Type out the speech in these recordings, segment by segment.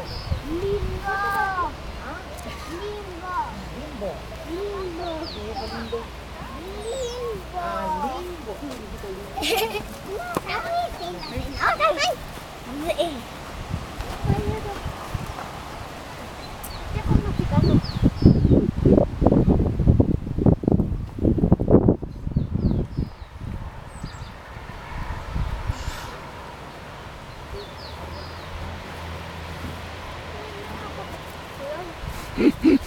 Limbo. Limbo. Limbo. Limbo. Ah, limbo. How do you say that? Thank you. Oke.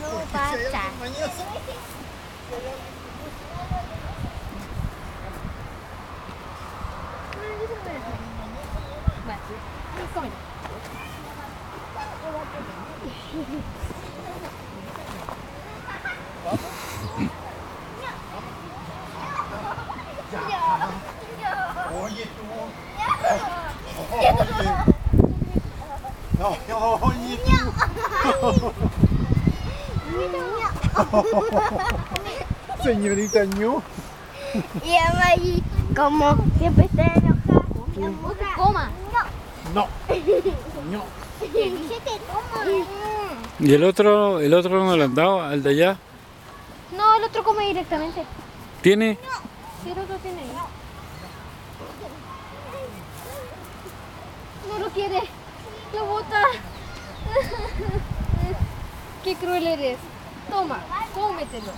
Mau Baca. Estaba aquí, pero tampoco se la pongo. Ok. No pasa. Señorita ñu. Y ella ahí como siempre está enojada. No te coma. No. No. Coma. ¿Y el otro, el otro no lo han dado, al de allá? No, el otro come directamente. ¿Tiene? Sí, el otro tiene. No lo quiere. Lo bota. Qué cruel eres. Toma, cómetelo.